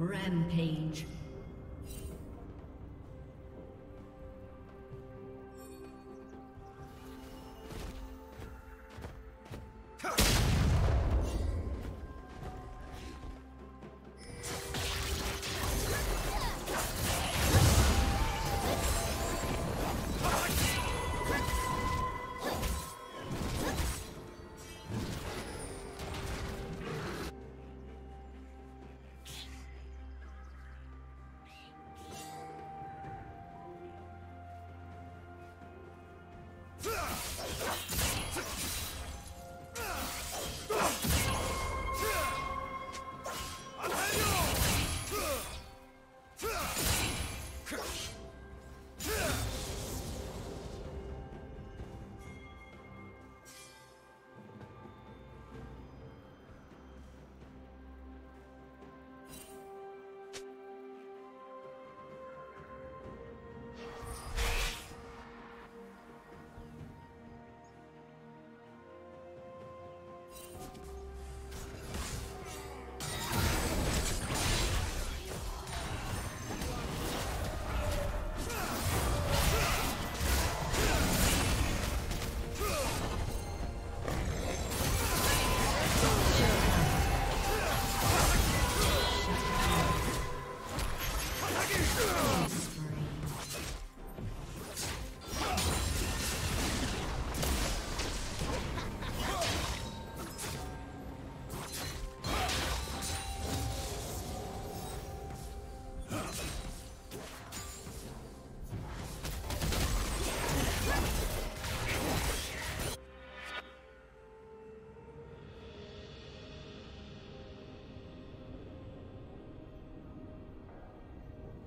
Rampage.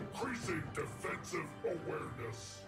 Increasing defensive awareness.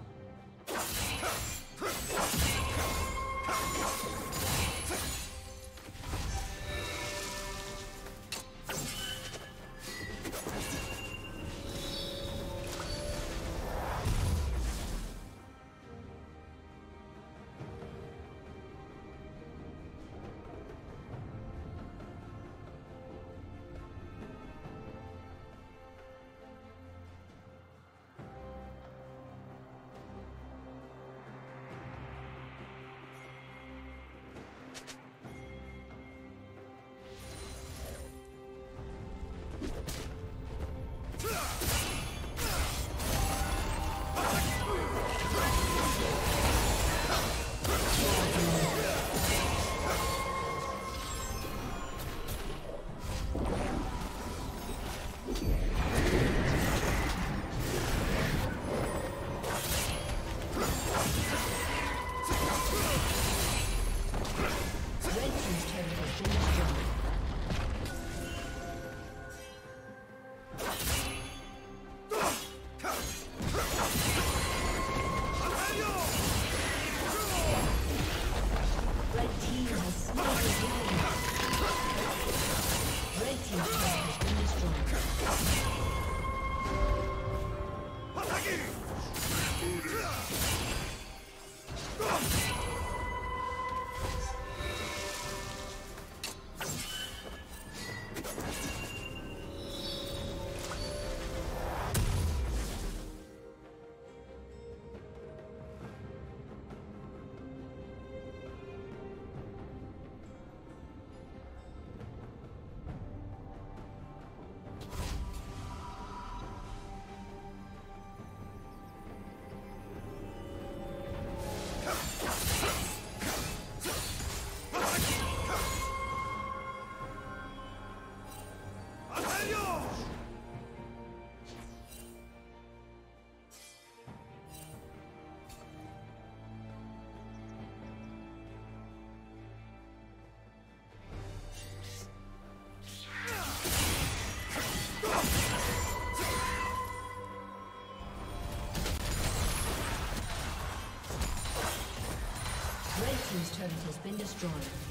Been destroyed.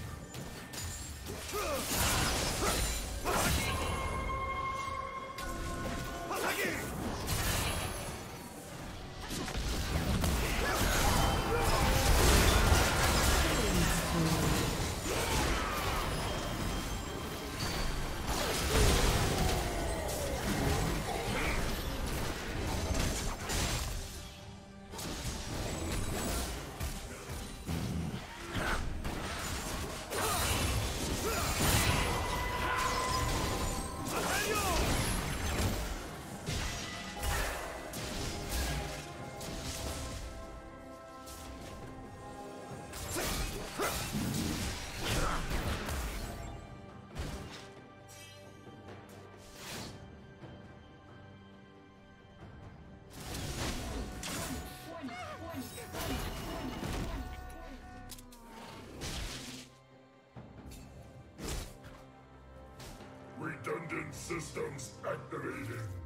Systems activated.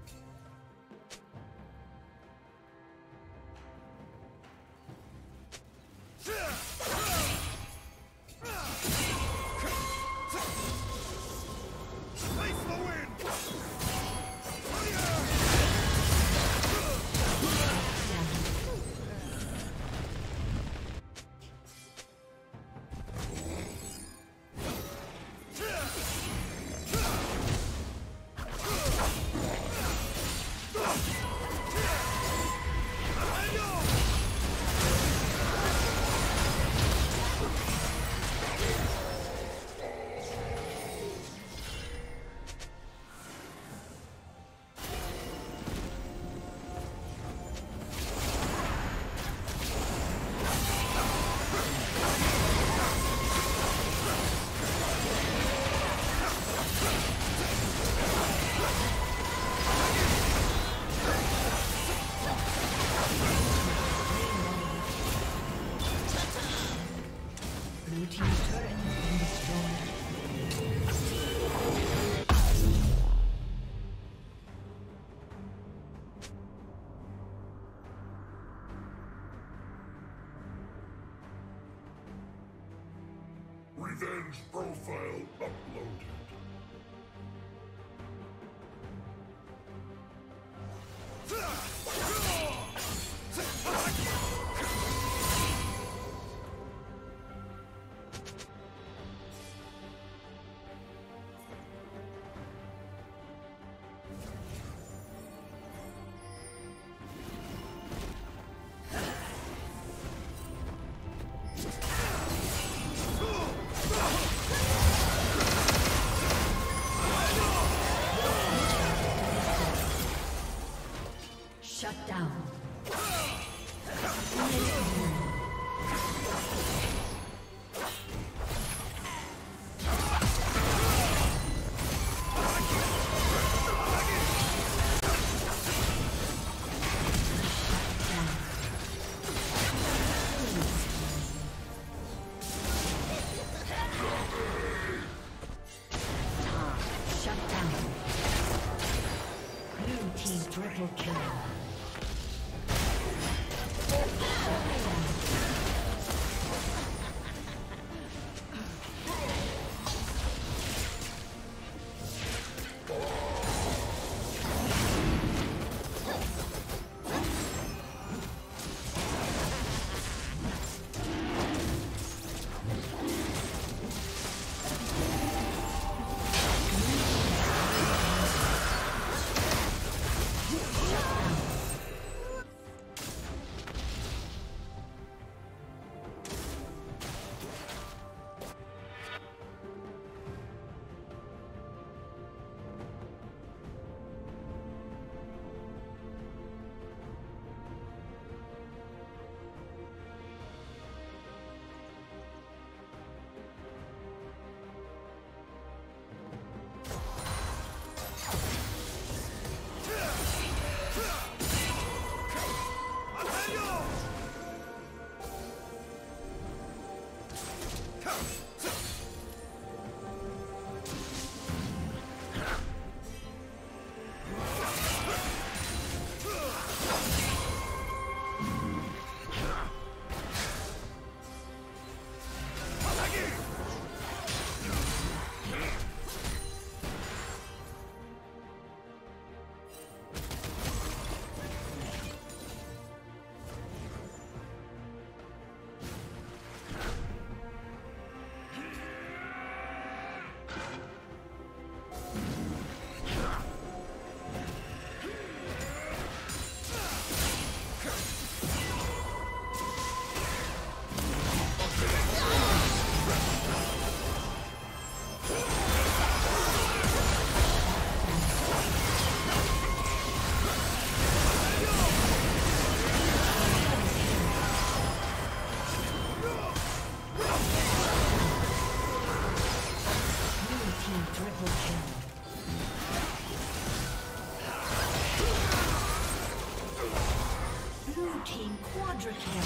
Quadra kill.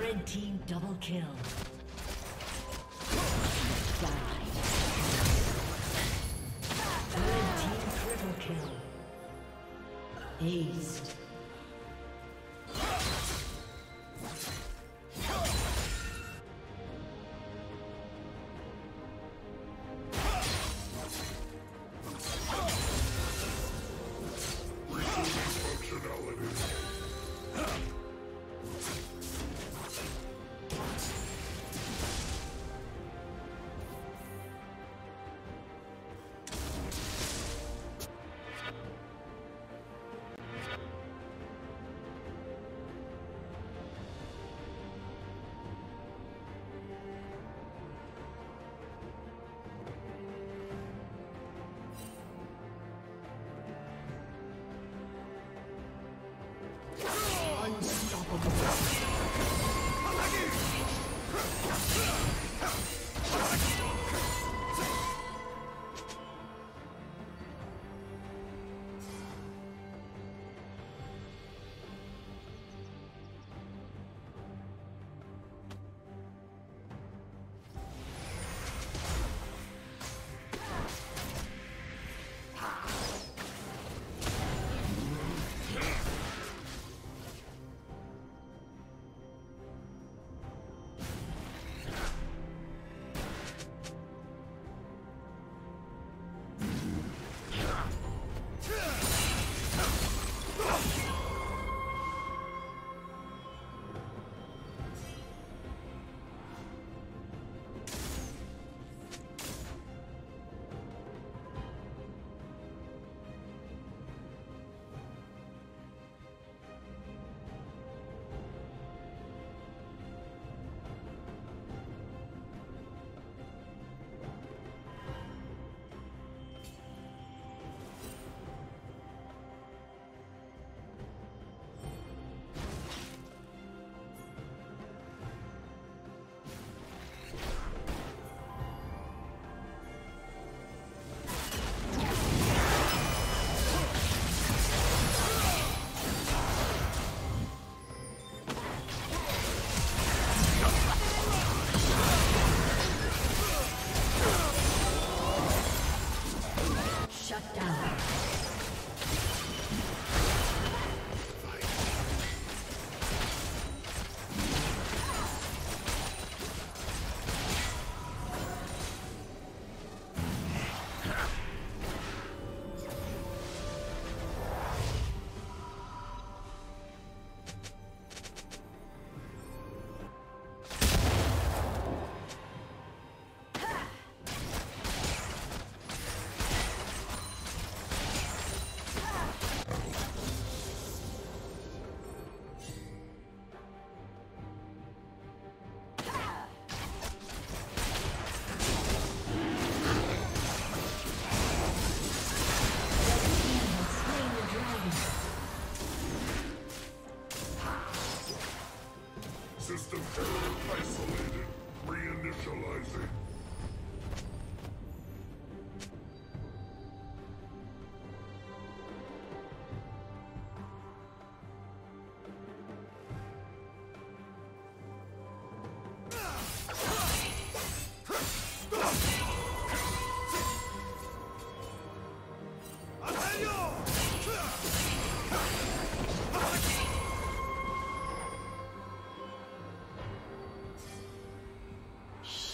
Red team double kill. Red team triple kill. Unstoppable.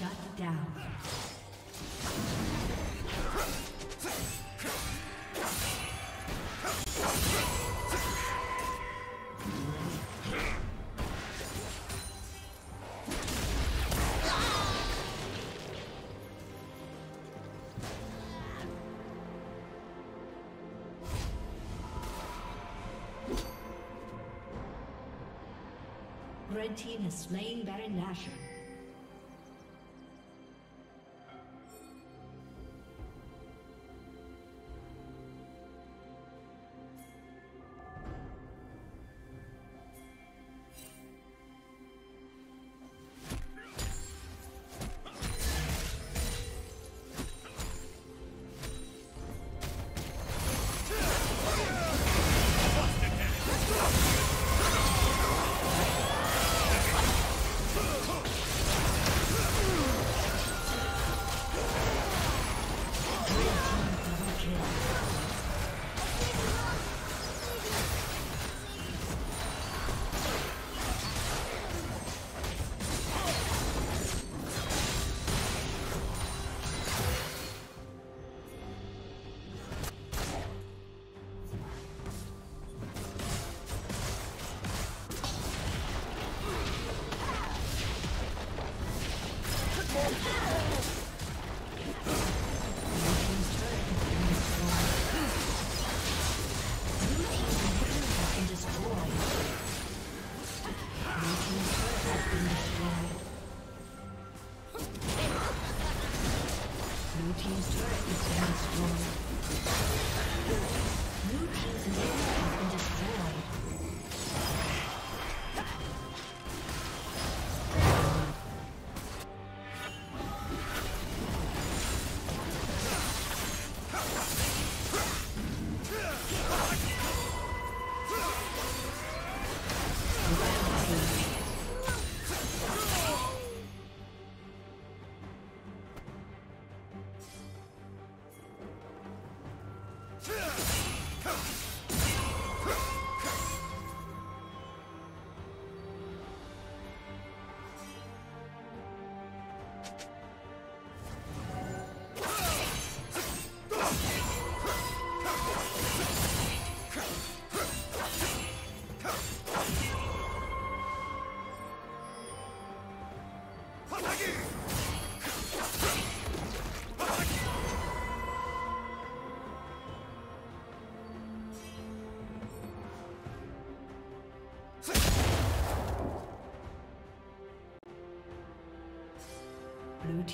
Aced. Red team has slain Baron Nashor.